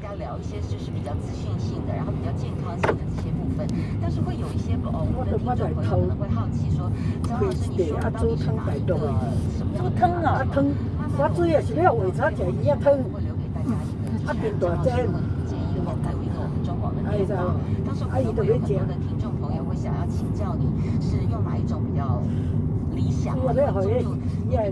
家聊一些就是比较资讯性的，然后比较健康性的这些部分。但是会有一些哦，我们的听众朋友可能会好奇说，张老师你说到底是哪一个什么样的汤啊啊汤，我主要是要为啥食鱼啊汤，会留给大家一个啊变大只，建议的话，还有一个我们中广的电话，到时候可能会有很多的听众朋友会想要请教你是用哪一种比较理想我或者就要好些比较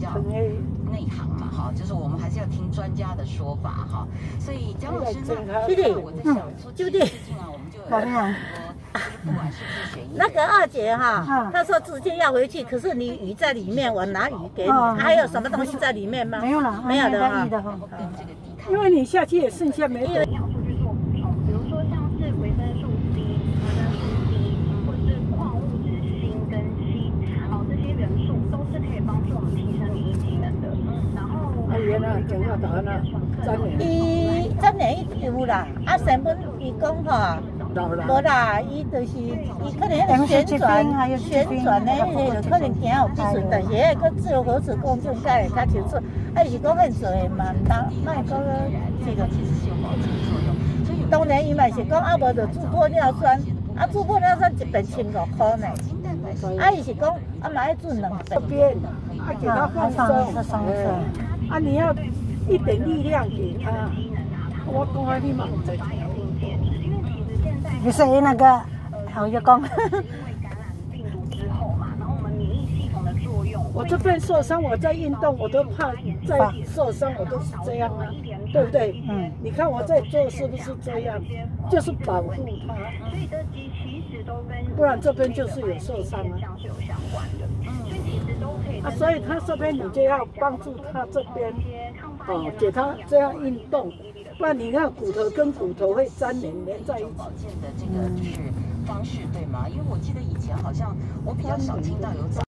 内行嘛，哈，就是我们还是要听专家的说法哈。所以蒋老师呢，我在想说，就对最近啊，我们就有老娘很多，不管是不是选医那个二姐哈嗯，她说直接要回去，可是你鱼在里面，我拿鱼给你，哦还有什么东西在里面吗？没有了，没有的哈。因为你下去也剩下没因为多。营养素去做补充，比如说像是维生素 C、维生素 D，或者是矿物质锌跟硒，哦，这些元素都是可以帮助我们提升免疫机能的。然伊真年伊有啦，啊成本伊讲吼，无啦，伊就是伊可能迄个旋转旋转的迄个可能行有必顺，但是迄个自由核磁共振才会较清楚。啊，伊是讲迄做的嘛，当莫讲这个。其实是有保健作用，所以有当然伊嘛是讲啊，无就注玻尿酸，啊注玻尿酸一瓶千五箍呢。啊，伊是讲啊嘛要准两这瓶。边啊给他放啊你要一点力量给他。我讲啊，你嘛唔知。你是那个好月光，我这边受伤，我在运动，我都怕再受伤，我都是这样啊，对不对？嗯，你看我在做是不是这样？就是保护它，所以这其其实都跟不然这边就是有受伤啊。像是有相关的，所以其实都可以啊，所以他这边你就要帮助他这边，哦，给他这样运动，不然你看骨头跟骨头会粘连连在一起。保健的这个就是方式对吗？因为我记得以前好像我比较少听到有。